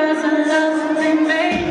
because of love we made.